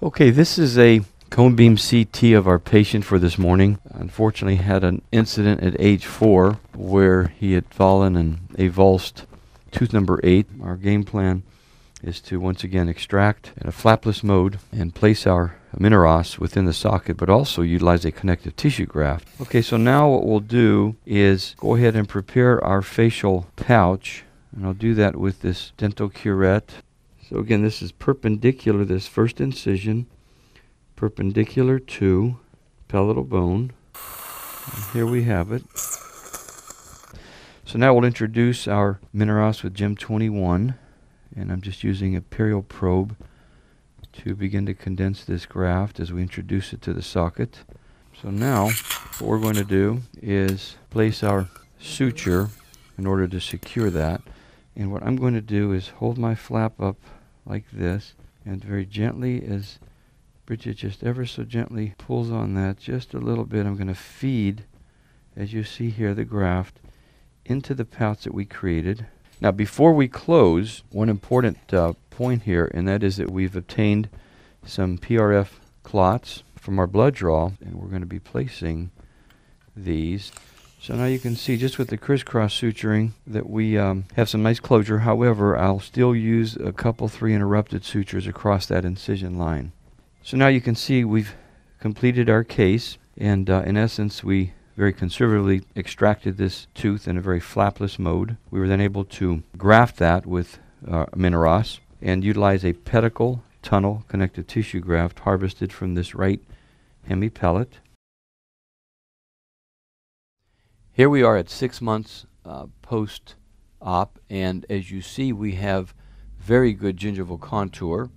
Okay, this is a cone beam CT of our patient for this morning. Unfortunately, had an incident at age four where he had fallen and avulsed tooth number eight. Our game plan is to once again extract in a flapless mode and place our MinerOss within the socket, but also utilize a connective tissue graft. Okay, so now what we'll do is go ahead and prepare our facial pouch, and I'll do that with this dental curette so again, this is perpendicular, this first incision, perpendicular to palatal bone. And here we have it. So now we'll introduce our MinerOss with Gem 21, and I'm just using a perio probe to begin to condense this graft as we introduce it to the socket. So now what we're going to do is place our suture in order to secure that. And what I'm going to do is hold my flap up like this and very gently as Bridget just ever so gently pulls on that just a little bit I'm going to feed as you see here the graft into the pouch that we created. Now before we close one important uh, point here and that is that we've obtained some PRF clots from our blood draw and we're going to be placing these so now you can see just with the crisscross suturing that we um, have some nice closure. However, I'll still use a couple three interrupted sutures across that incision line. So now you can see we've completed our case and uh, in essence we very conservatively extracted this tooth in a very flapless mode. We were then able to graft that with uh, MinerOss and utilize a pedicle tunnel connective tissue graft harvested from this right hemipalate. Here we are at six months uh, post op, and as you see, we have very good gingival contour.